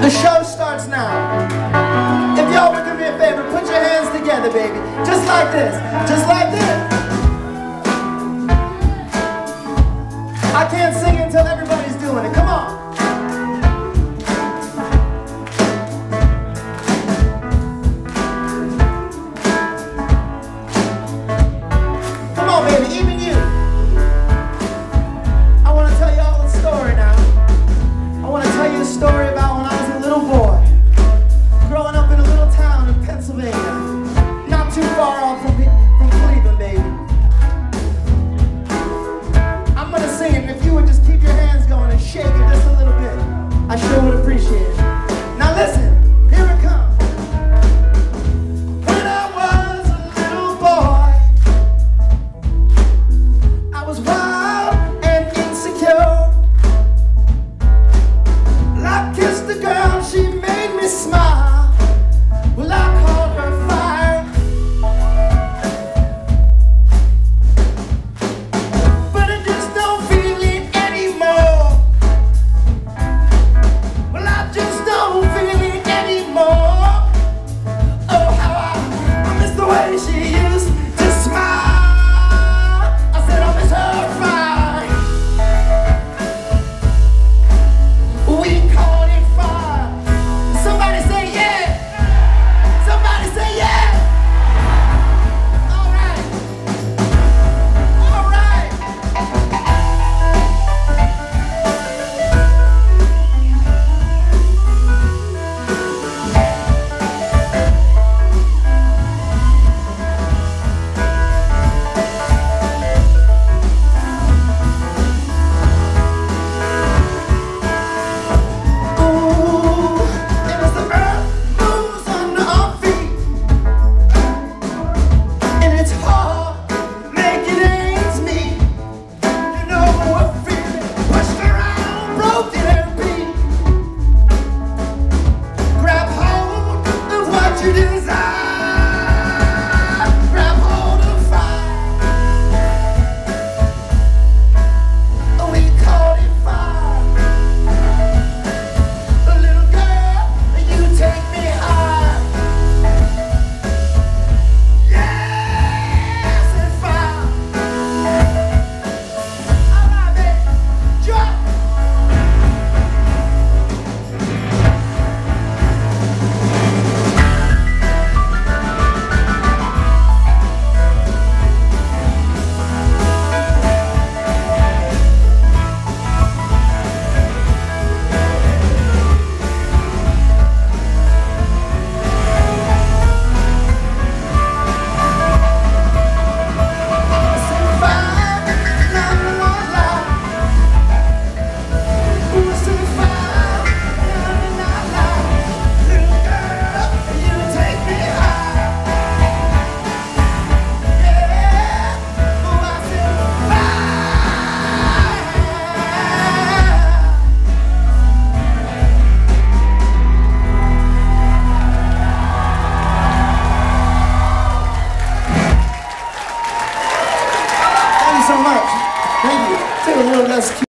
The show starts now. If y'all would do me a favor, put your hands together, baby. Just like this. Just like this. hoje eu ask you.